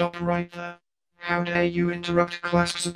Stop right there. How dare you interrupt class?